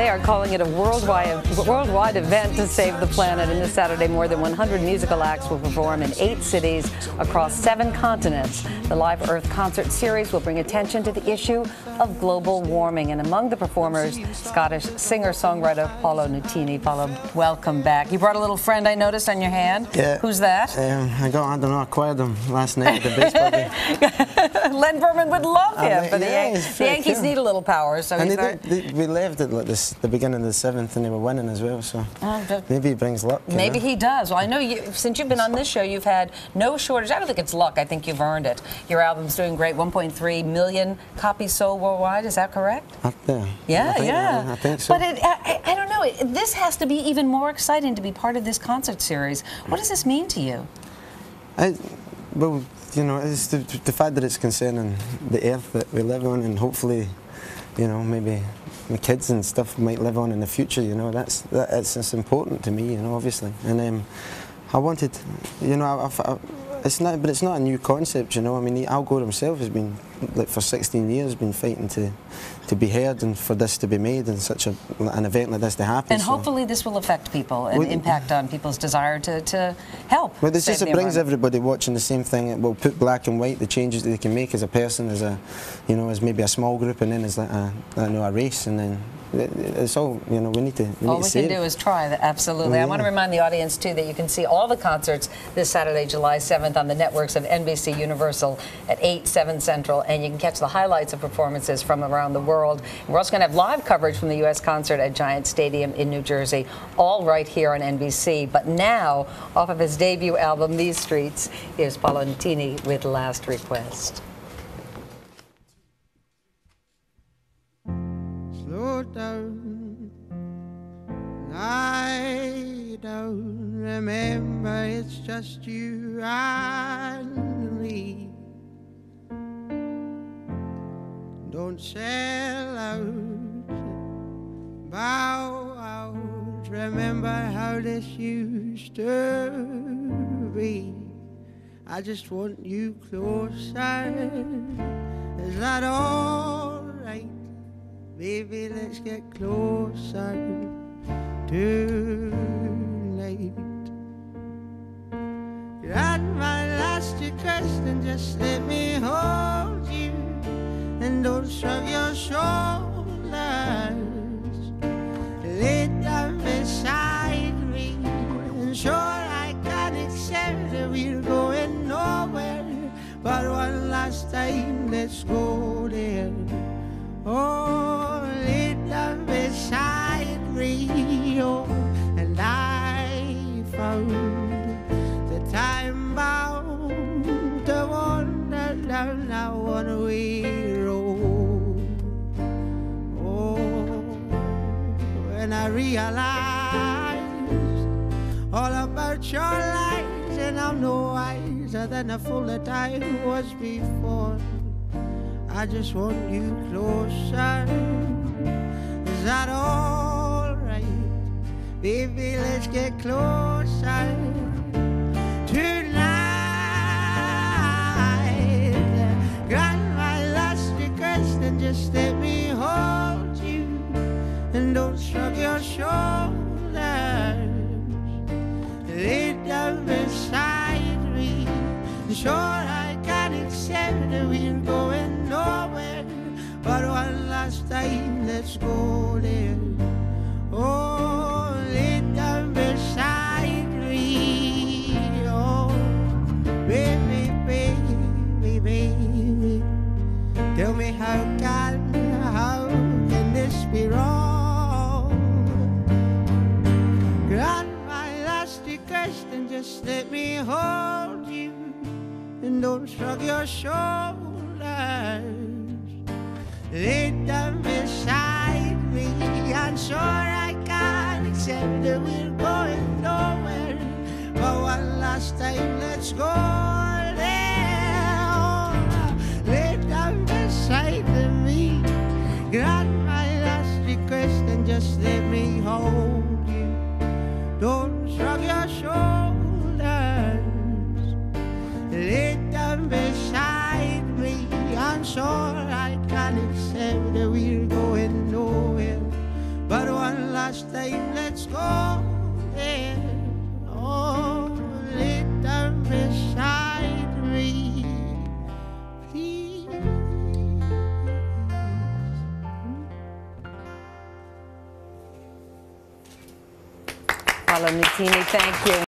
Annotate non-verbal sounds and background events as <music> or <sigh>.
They are calling it a worldwide, worldwide event to save the planet. And this Saturday, more than 100 musical acts will perform in eight cities across seven continents. The Live Earth concert series will bring attention to the issue of global warming. And among the performers, Scottish singer-songwriter Paolo Nutini. Paolo, welcome back. You brought a little friend I noticed on your hand. Yeah. Who's that? Um, I got, I don't know, I acquired him last night at the baseball <laughs> game. Len Berman would love him. I for the, yeah, Yan- the Yankees cool. need a little power, so And they, they, we left at like this, the beginning of the seventh and they were winning as well, so ah, but- maybe he brings luck. Maybe know? he does. Well, I know you, since you've been on this show, you've had no shortage. I don't think it's luck. I think you've earned it. Your album's doing great. 1.3 million copies sold worldwide. Is that correct? I, yeah, Yeah, I think, yeah. I think so. But it, I, I- I don't know. It, this has to be even more exciting to be part of this concert series. What does this mean to you? I, well, you know, it's the, the fact that it's concerning the earth that we live on, and hopefully, you know, maybe my kids and stuff might live on in the future. You know, that's that, it's, it's important to me. You know, obviously, and um, I wanted, you know, I, I, I, it's not, but it's not a new concept. You know, I mean, Al Gore himself has been like for 16 years been fighting to to be heard and for this to be made and such a, an event like this to happen. And so- hopefully this will affect people and Well, impact on people's desire to, to help. Well, this just it brings everybody watching the same thing. It will put black and white, the changes that they can make as a person, as a, you know, as maybe a small group, and then as like a, I know, a race, and then uh, it's all, you know, we need to. We All need we to save can do is try. Absolutely. I Yeah. want to remind the audience too that you can see all the concerts this Saturday, July 7th, on the networks of NBC Universal at 8, 7 Central, and you can catch the highlights of performances from around the world. We're also going to have live coverage from the U.S. concert at Giant Stadium in New Jersey, all right here on NBC. But now, off of his debut album, These Streets, is Paolo Nutini with Last Request. Slow down, lie down. Remember, it's just you and me. Don't sell out, bow out. Remember how this used to be. I just want you closer. Is that alright? Baby, let's get closer tonight. Grant my last request and just let me hold you. Don't shrug your shoulders. Lay down beside me. And sure, I can accept that we're going nowhere. But one last time, let's go there. Oh, lay down beside me, oh, and I found the time bound to wander down that one-way road. And I realized all about your lies, and I'm no wiser than a fool that I was before. I just want you closer. Is that alright? Baby, let's get closer we're going nowhere. But one last time, let's go there. Oh, lay down beside me. Oh, baby, baby, baby. Tell me how can, how can this be wrong? Grant my last request and just let me hold you. And don't shrug your shoulders. Lay down beside me. I'm sure I can accept that we're going nowhere. But one last time, let's go time, let's go there. Oh, lay down beside me, please. Paolo Nutini, thank you.